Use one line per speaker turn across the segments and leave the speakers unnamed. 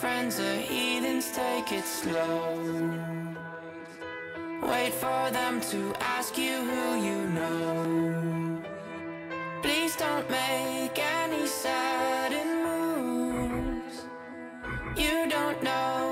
Friends are heathens, take it slow. Wait for them to ask you who you know. Please don't make any sudden moves. You don't know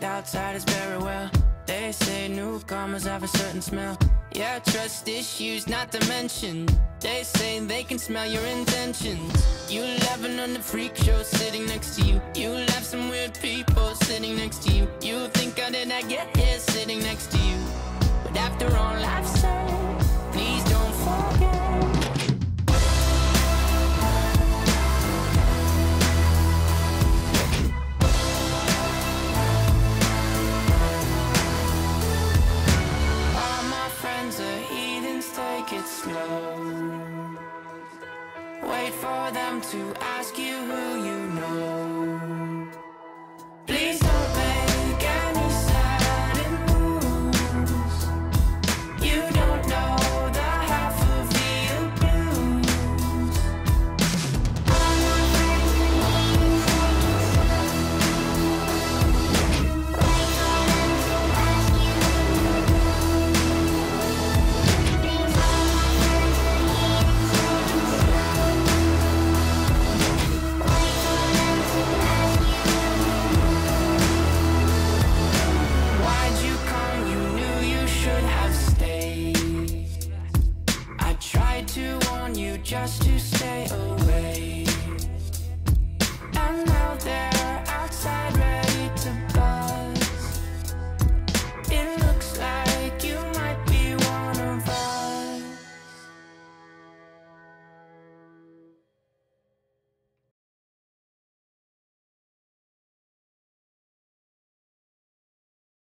deal with outsiders very well. They say newcomers have a certain smell. Yeah, trust issues not to mention. They say they can smell your intentions. You laughing on the freak show sitting next to you. You laugh some weird people sitting next to you. You think I did not get here sitting next to you. But after all I've slow. Wait for them to ask you who you just to stay.